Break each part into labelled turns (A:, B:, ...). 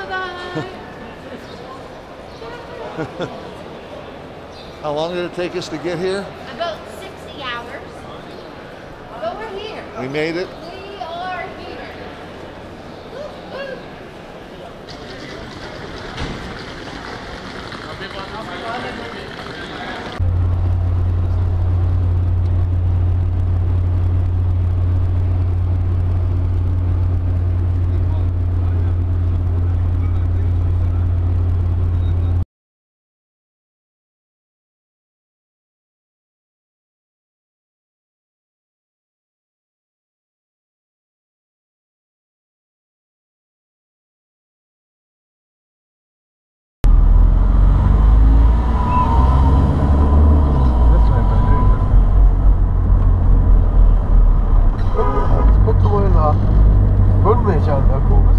A: Bye-bye.
B: How long did it take us to get here?
A: About 60 hours. But we're here.
B: We made it.
A: We are here. Woo, woo.
C: Spectruella Rundmechaner Kurs.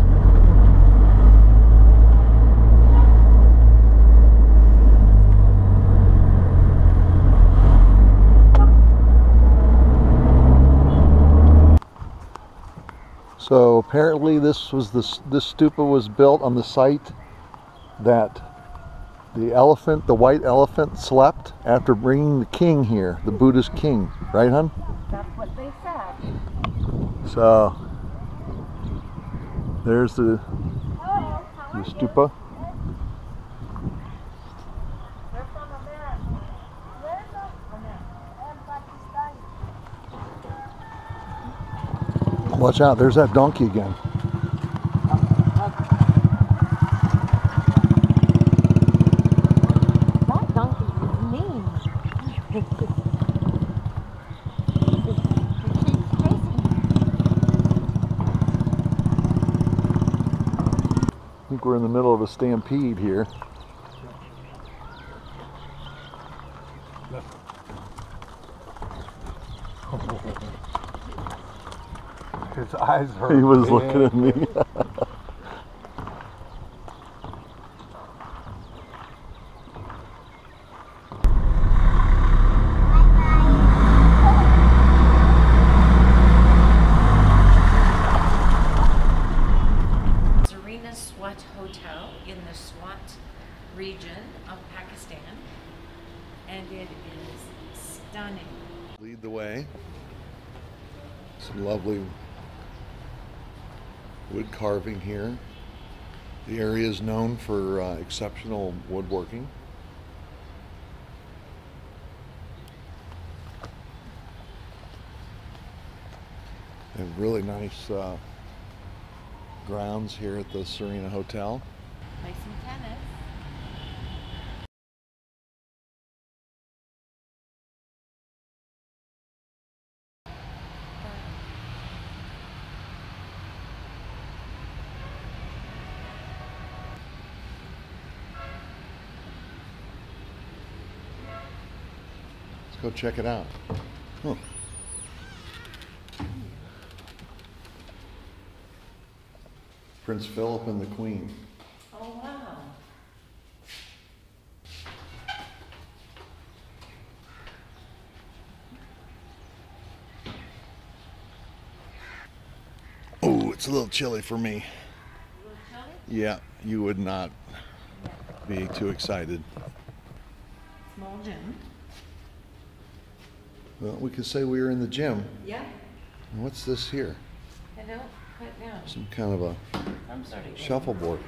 B: So apparently this was this this stupa was built on the site that the elephant, the white elephant, slept after bringing the king here, the Buddha's king, right, hun?
A: That's what they said.
B: So there's the
A: Hello,
B: the stupa. Watch out! There's that donkey again.
A: That donkey is mean. It keeps chasing
B: I think we're in the middle of a stampede here.
C: His eyes are
B: He was
C: big.
B: looking at me.
D: Serena Swat Hotel in the Swat region of Pakistan, and it is stunning.
B: Lead the way. Some lovely wood carving here. The area is known for uh, exceptional woodworking. And really nice uh, grounds here at the Serena Hotel.
D: Play some tennis.
B: Go check it out. Huh. Prince Philip and the Queen.
D: Oh, wow.
B: Oh, it's a little chilly for me.
D: Little chilly?
B: Yeah, you would not be too excited.
D: Small gym.
B: Well, we could say we were in the gym.
D: Yeah.
B: And What's this here?
D: I don't put down.
B: Some kind of a
D: Some sort
B: shuffleboard.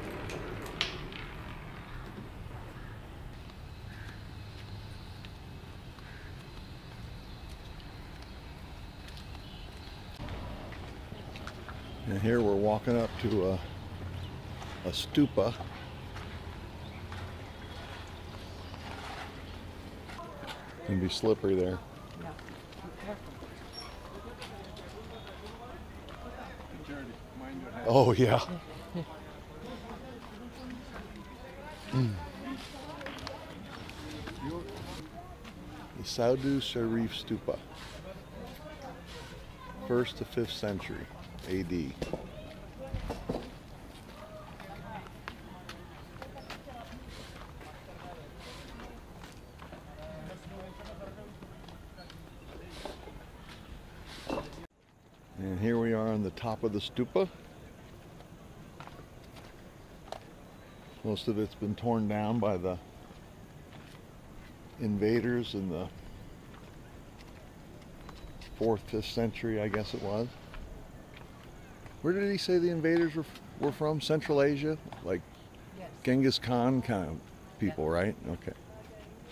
B: And here we're walking up to a, a stupa. Can be slippery there.
D: Yeah. Be careful.
B: Oh yeah. Hmm. The Saidu Sharif Stupa. First to fifth century AD. And here we are on the top of the stupa. Most of it's been torn down by the invaders in the fourth, fifth century, I guess it was. Where did he say the invaders were, were from? Central Asia? Like
D: Yes.
B: Genghis Khan kind of people, right? Okay.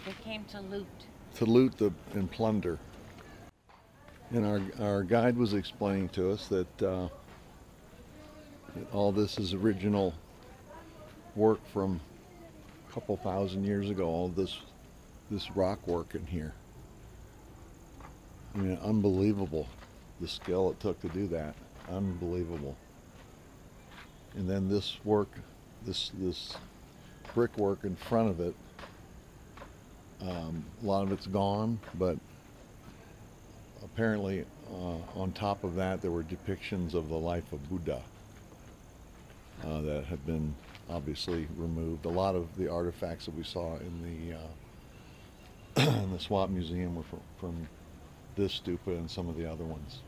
D: They came to loot.
B: To loot the, and plunder. And our, our guide was explaining to us that, uh, that all this is original work from a couple thousand years ago, all this, this rock work in here. I mean, unbelievable the skill it took to do that. Unbelievable. And then this work, this, this brickwork in front of it, um, a lot of it's gone, but apparently uh, on top of that there were depictions of the life of Buddha uh, that have been obviously removed. A lot of the artifacts that we saw in the uh, in the SWAT museum were from, from this stupa and some of the other ones.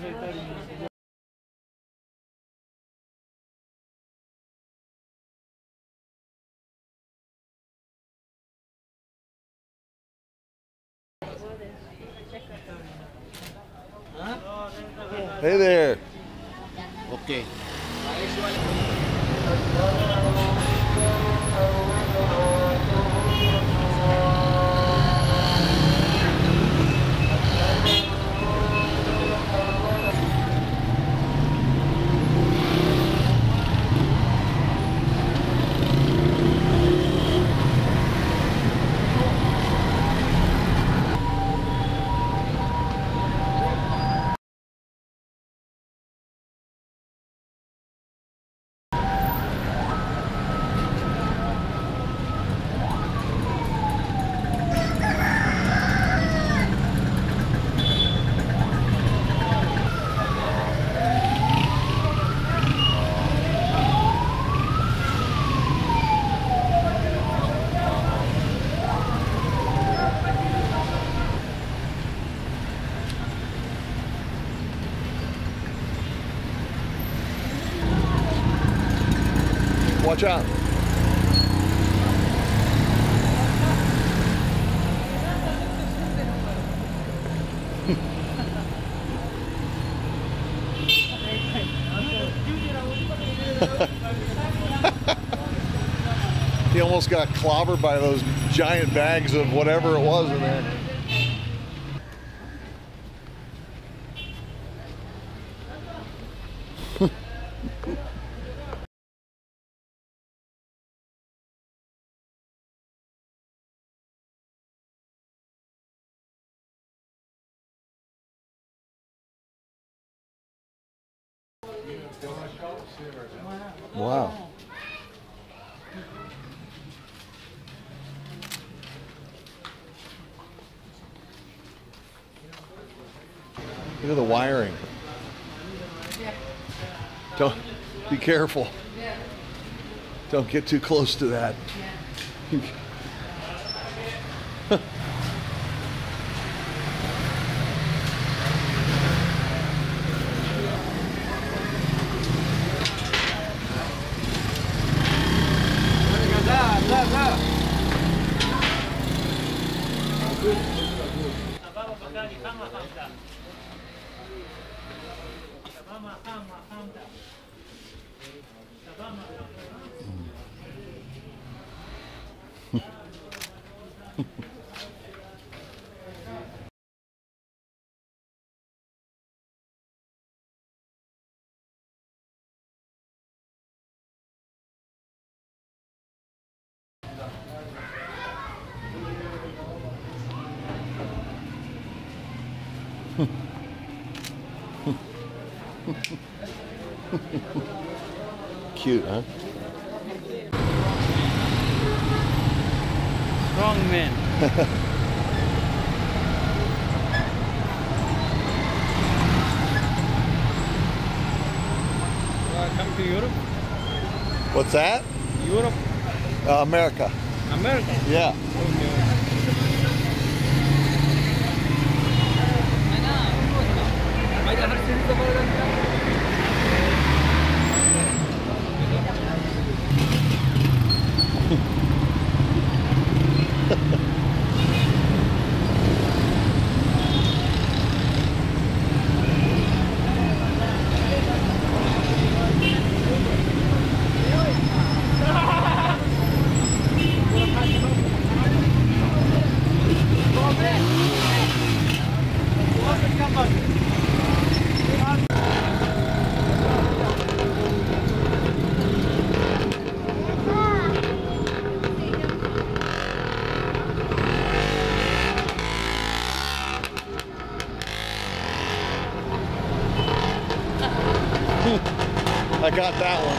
B: Hey there.
E: Okay.
B: Watch out. he almost got clobbered by those giant bags of whatever it was in there. Wow. Look at the wiring. Don't be careful. Don't get too close to that. Cute, huh?
F: Strong man. come to Europe?
B: What's that?
F: Europe,
B: Uh, America.
F: America.
B: Yeah. I got that catarro.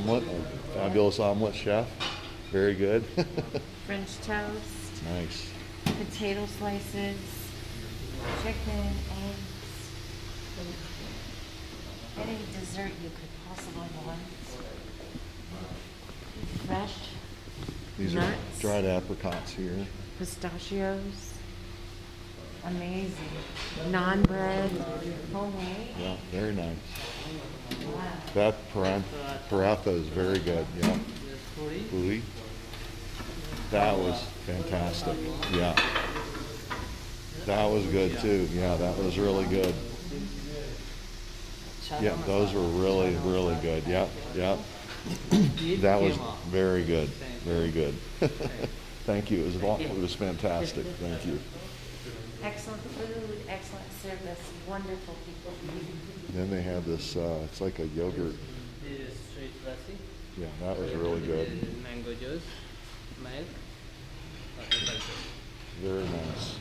B: Omelet, a fabulous omelet, chef. Very good.
D: French toast,
B: nice.
D: potato slices, chicken, eggs, any dessert you could possibly want. Fresh
B: These
D: Nuts.
B: are dried apricots here.
D: pistachios. Amazing. Naan bread, homemade.
B: Yeah, very nice.
D: Wow.
B: That paran- paratha is very good. Yeah. Puri. That was fantastic. Yeah. That was good too. Yeah, that was really good. Yeah, those were really, really good. Yep, yep. That was very good, very good. Thank you. It was, it was fantastic. Thank you.
D: Excellent food, excellent service, wonderful people.
B: Then they had this, uh, it's like a yogurt.
F: This is sweet lassi,
B: Yeah, that was really good.
F: mango juice, milk,
B: Very nice.